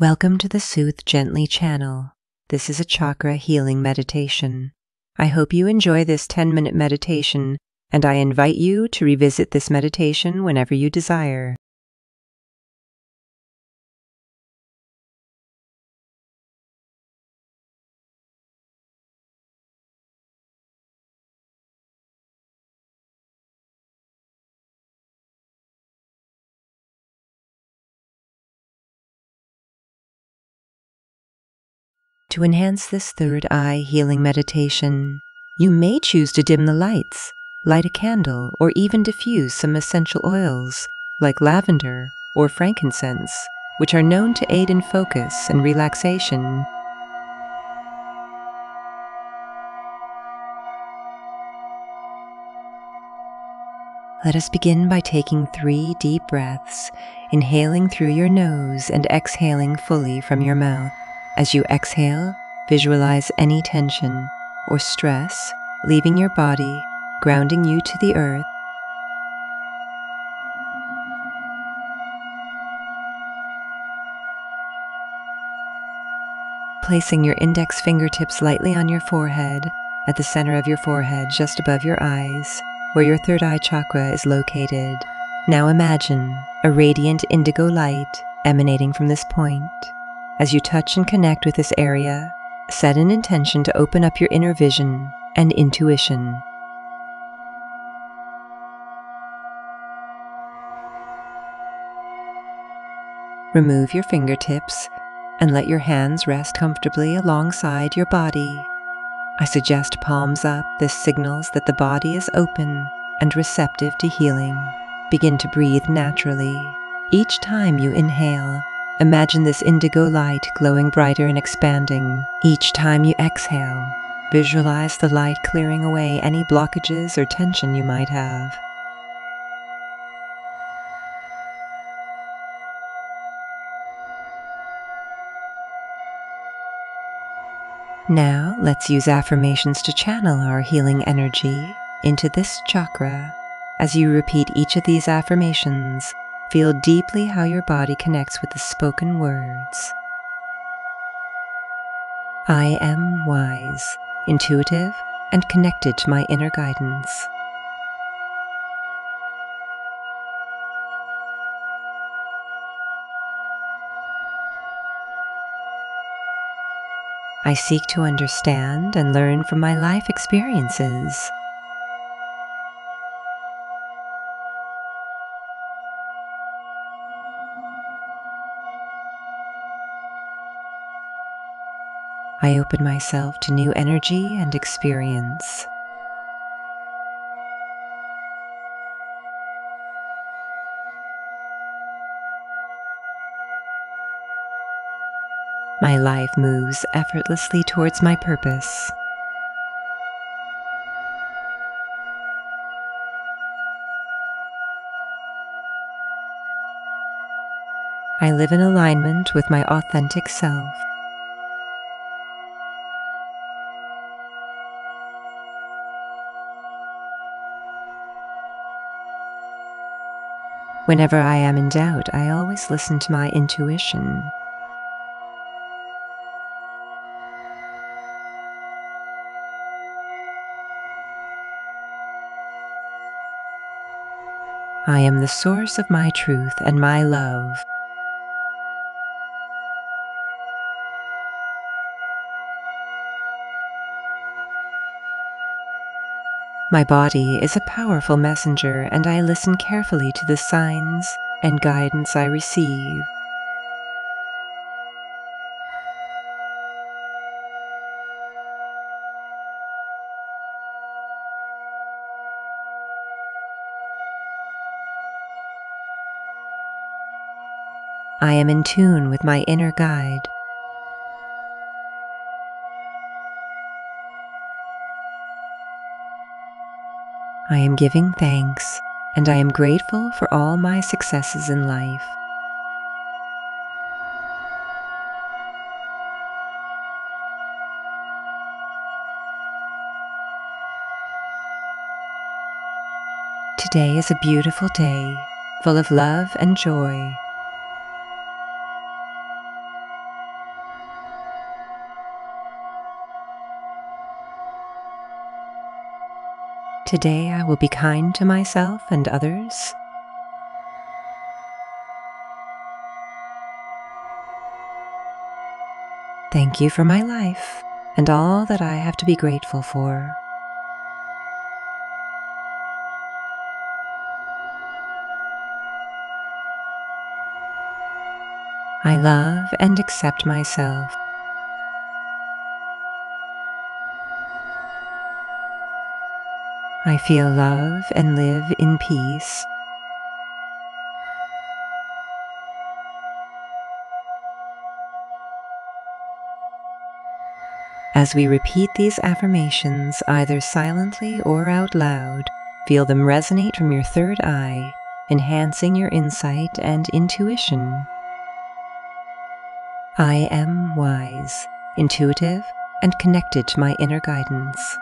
Welcome to the Soothe Gently channel. This is a chakra healing meditation. I hope you enjoy this 10 minute meditation, and I invite you to revisit this meditation whenever you desire. To enhance this third eye healing meditation, you may choose to dim the lights, light a candle, or even diffuse some essential oils like lavender or frankincense, which are known to aid in focus and relaxation. Let us begin by taking three deep breaths, inhaling through your nose and exhaling fully from your mouth. As you exhale, visualize any tension or stress leaving your body, grounding you to the earth. Placing your index fingertips lightly on your forehead, at the center of your forehead, just above your eyes, where your third eye chakra is located. Now imagine a radiant indigo light emanating from this point. As you touch and connect with this area, set an intention to open up your inner vision and intuition. Remove your fingertips and let your hands rest comfortably alongside your body. I suggest palms up. This signals that the body is open and receptive to healing. Begin to breathe naturally. Each time you inhale, Imagine this indigo light glowing brighter and expanding. Each time you exhale, visualize the light clearing away any blockages or tension you might have. Now, let's use affirmations to channel our healing energy into this chakra. As you repeat each of these affirmations, Feel deeply how your body connects with the spoken words. I am wise, intuitive, and connected to my inner guidance. I seek to understand and learn from my life experiences. I open myself to new energy and experience. My life moves effortlessly towards my purpose. I live in alignment with my authentic self. Whenever I am in doubt, I always listen to my intuition. I am the source of my truth and my love. My body is a powerful messenger, and I listen carefully to the signs and guidance I receive. I am in tune with my inner guide. I am giving thanks and I am grateful for all my successes in life. Today is a beautiful day, full of love and joy. Today I will be kind to myself and others. Thank you for my life and all that I have to be grateful for. I love and accept myself. I feel love and live in peace. As we repeat these affirmations either silently or out loud, feel them resonate from your third eye, enhancing your insight and intuition. I am wise, intuitive, and connected to my inner guidance.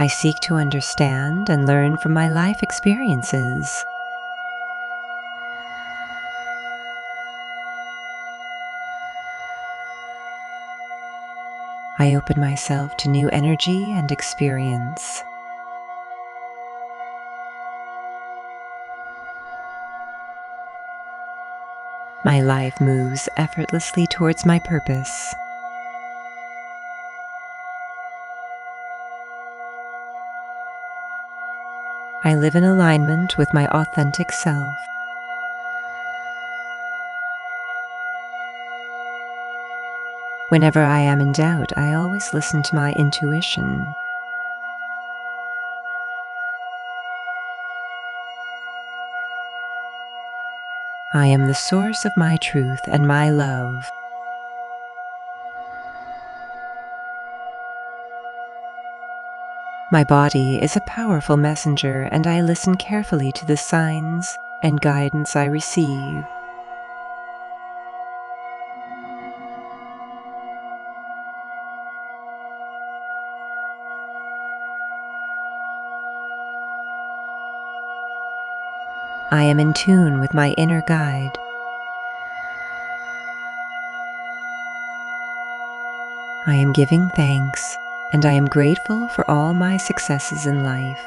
I seek to understand and learn from my life experiences. I open myself to new energy and experience. My life moves effortlessly towards my purpose. I live in alignment with my authentic self. Whenever I am in doubt, I always listen to my intuition. I am the source of my truth and my love. My body is a powerful messenger, and I listen carefully to the signs and guidance I receive. I am in tune with my inner guide. I am giving thanks and I am grateful for all my successes in life.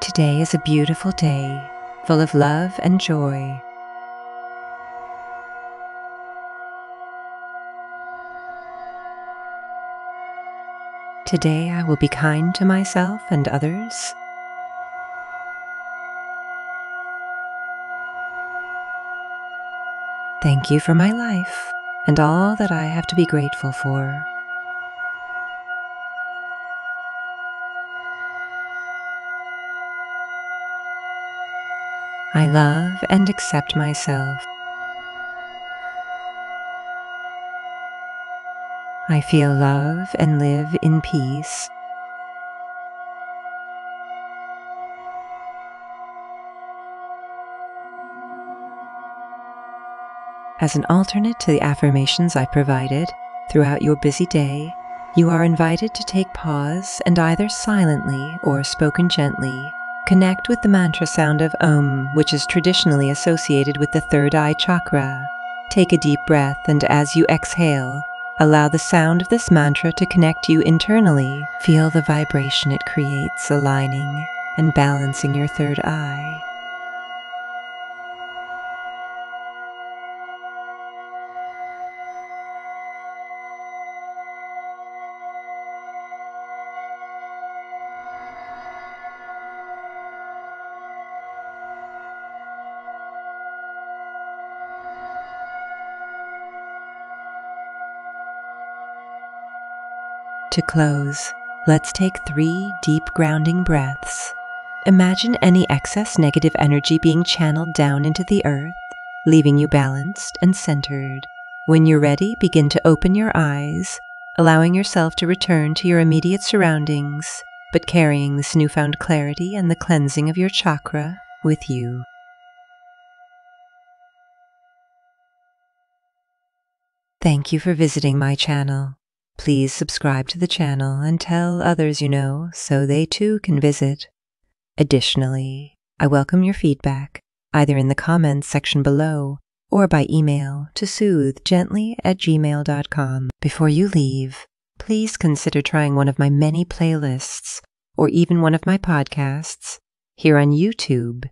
Today is a beautiful day, full of love and joy. Today I will be kind to myself and others. Thank you for my life and all that I have to be grateful for. I love and accept myself. I feel love and live in peace. As an alternate to the affirmations I provided throughout your busy day, you are invited to take pause and either silently or spoken gently connect with the mantra sound of Om, which is traditionally associated with the third eye chakra. Take a deep breath and as you exhale, allow the sound of this mantra to connect you internally. Feel the vibration it creates aligning and balancing your third eye. To close, let's take three deep grounding breaths. Imagine any excess negative energy being channeled down into the earth, leaving you balanced and centered. When you're ready, begin to open your eyes, allowing yourself to return to your immediate surroundings, but carrying this newfound clarity and the cleansing of your chakra with you. Thank you for visiting my channel. Please subscribe to the channel and tell others you know so they too can visit. Additionally, I welcome your feedback either in the comments section below or by email to soothegently at gmail.com. Before you leave, please consider trying one of my many playlists or even one of my podcasts here on YouTube